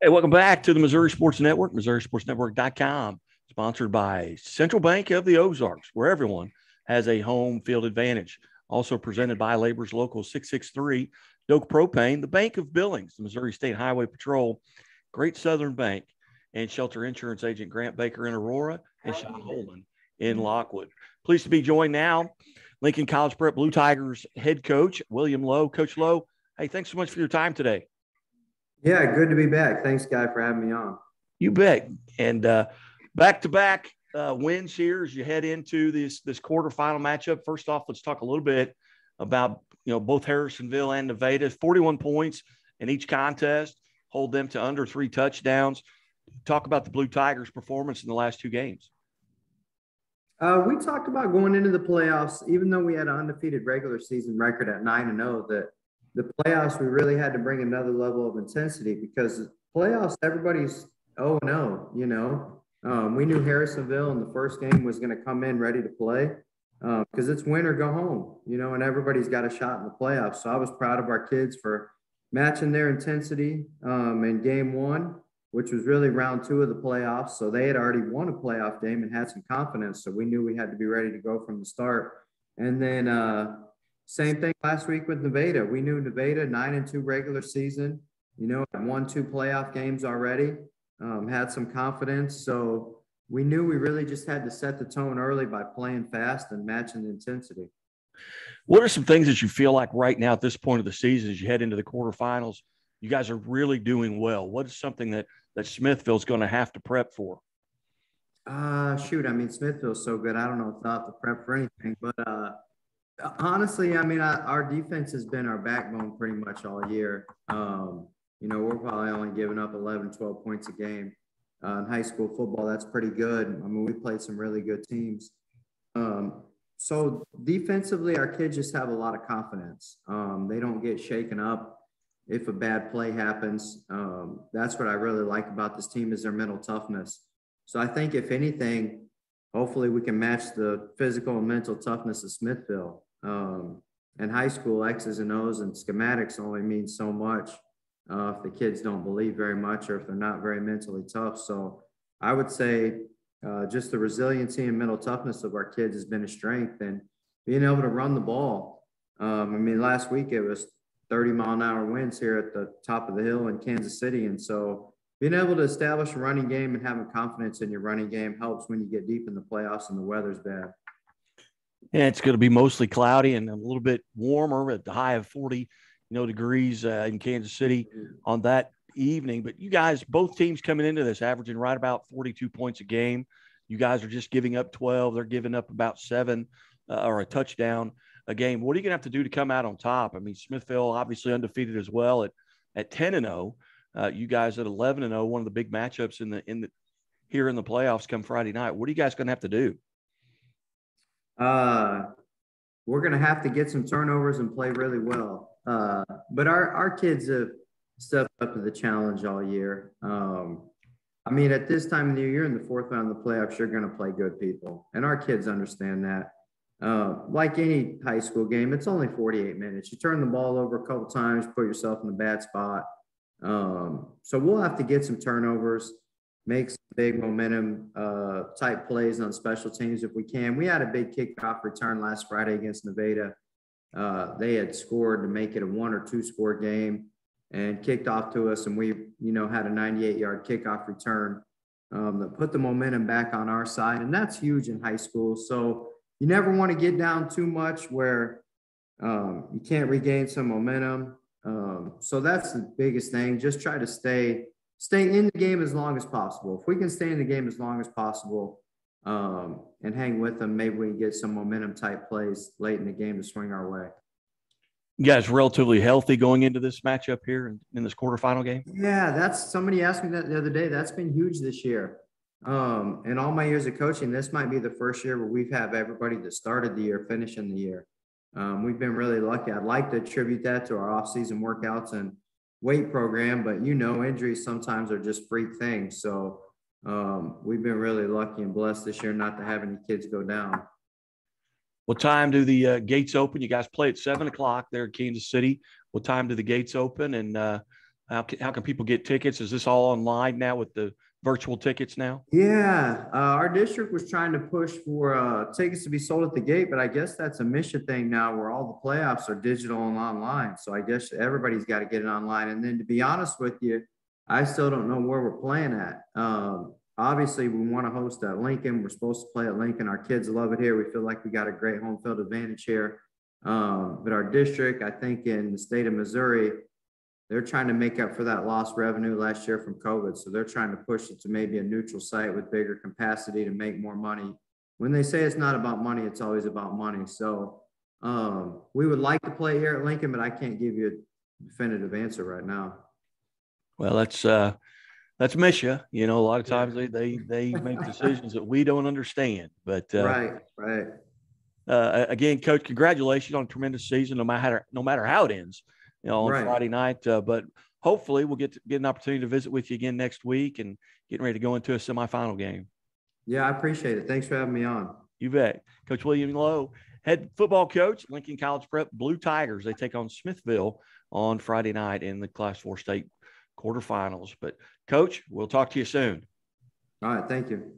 Hey, welcome back to the Missouri Sports Network, MissouriSportsNetwork.com, sponsored by Central Bank of the Ozarks, where everyone has a home field advantage. Also presented by Labor's Local 663, Doak Propane, the Bank of Billings, the Missouri State Highway Patrol, Great Southern Bank, and Shelter Insurance Agent Grant Baker in Aurora and Sean Holman in Lockwood. Pleased to be joined now, Lincoln College Prep Blue Tigers head coach, William Lowe. Coach Lowe, hey, thanks so much for your time today. Yeah, good to be back. Thanks, Guy, for having me on. You bet. And back to back wins here as you head into this this quarterfinal matchup. First off, let's talk a little bit about you know both Harrisonville and Nevada. Forty-one points in each contest, hold them to under three touchdowns. Talk about the Blue Tigers' performance in the last two games. Uh, we talked about going into the playoffs, even though we had an undefeated regular season record at nine and zero. That the playoffs, we really had to bring another level of intensity because playoffs, everybody's oh no, you know. Um, we knew Harrisonville in the first game was going to come in ready to play because um, it's win or go home, you know, and everybody's got a shot in the playoffs. So I was proud of our kids for matching their intensity um, in game one, which was really round two of the playoffs. So they had already won a playoff game and had some confidence. So we knew we had to be ready to go from the start. And then uh, same thing last week with Nevada. We knew Nevada nine and two regular season. You know, won two playoff games already. Um, had some confidence. So we knew we really just had to set the tone early by playing fast and matching the intensity. What are some things that you feel like right now at this point of the season, as you head into the quarterfinals, you guys are really doing well? What is something that that Smithville's going to have to prep for? Uh, shoot, I mean Smithville's so good. I don't know if they'll have to prep for anything, but uh, Honestly, I mean, I, our defense has been our backbone pretty much all year. Um, you know, we're probably only giving up 11, 12 points a game. Uh, in high school football, that's pretty good. I mean, we played some really good teams. Um, so defensively, our kids just have a lot of confidence. Um, they don't get shaken up if a bad play happens. Um, that's what I really like about this team is their mental toughness. So I think if anything, hopefully we can match the physical and mental toughness of Smithville. Um, in high school, X's and O's and schematics only mean so much uh, if the kids don't believe very much or if they're not very mentally tough. So I would say uh, just the resiliency and mental toughness of our kids has been a strength and being able to run the ball. Um, I mean, last week it was 30 mile an hour winds here at the top of the hill in Kansas City. And so being able to establish a running game and having confidence in your running game helps when you get deep in the playoffs and the weather's bad. Yeah, it's going to be mostly cloudy and a little bit warmer at the high of 40, you know, degrees uh, in Kansas City on that evening. But you guys, both teams coming into this averaging right about 42 points a game. You guys are just giving up 12. They're giving up about seven uh, or a touchdown a game. What are you going to have to do to come out on top? I mean, Smithville obviously undefeated as well at, at 10 and 0. Uh, you guys at 11 and 0, one of the big matchups in the in the here in the playoffs come Friday night. What are you guys going to have to do? Uh, we're going to have to get some turnovers and play really well. Uh, but our, our kids have stepped up to the challenge all year. Um, I mean, at this time of the year, in the fourth round of the playoffs, you're going to play good people. And our kids understand that. Uh, like any high school game, it's only 48 minutes. You turn the ball over a couple times, put yourself in a bad spot. Um, so we'll have to get some turnovers make some big momentum uh, type plays on special teams if we can. We had a big kickoff return last Friday against Nevada. Uh, they had scored to make it a one or two score game and kicked off to us, and we, you know, had a 98 yard kickoff return um, that put the momentum back on our side, and that's huge in high school. So you never want to get down too much where um, you can't regain some momentum. Um, so that's the biggest thing. Just try to stay stay in the game as long as possible. If we can stay in the game as long as possible um, and hang with them, maybe we can get some momentum type plays late in the game to swing our way. You guys relatively healthy going into this matchup here in, this quarterfinal game? Yeah, that's somebody asked me that the other day. That's been huge this year. Um, in all my years of coaching, this might be the first year where we've had everybody that started the year finishing the year. Um, we've been really lucky. I'd like to attribute that to our off-season workouts and weight program, but you know, injuries sometimes are just freak things. So um, we've been really lucky and blessed this year not to have any kids go down. What time do the uh, gates open? You guys play at seven o'clock there in Kansas City. What time do the gates open? And uh, How can, how can people get tickets? Is this all online now with the virtual tickets now? Yeah, uh, our district was trying to push for uh, tickets to be sold at the gate, but I guess that's a MSHSAA thing now where all the playoffs are digital and online. So I guess everybody's got to get it online. And then to be honest with you, I still don't know where we're playing at. Um, obviously, we want to host at Lincoln. We're supposed to play at Lincoln. Our kids love it here. We feel like we got a great home field advantage here. Um, but our district, I think in the state of Missouri, they're trying to make up for that lost revenue last year from COVID. So they're trying to push it to maybe a neutral site with bigger capacity to make more money. When they say it's not about money, it's always about money. So um, we would like to play here at Lincoln, but I can't give you a definitive answer right now. Well, that's uh, that's MSHSAA. You know, a lot of times they they they make decisions that we don't understand. But uh, right, right. Uh, again, coach, congratulations on a tremendous season. No matter no matter how it ends, you know, on right. Friday night. Uh, but hopefully, we'll get to, get an opportunity to visit with you again next week and getting ready to go into a semifinal game. Yeah, I appreciate it. Thanks for having me on. You bet, Coach William Lowe, head football coach, Lincoln College Prep Blue Tigers. They take on Smithville on Friday night in the Class Four state quarterfinals. But, Coach, we'll talk to you soon. All right. Thank you.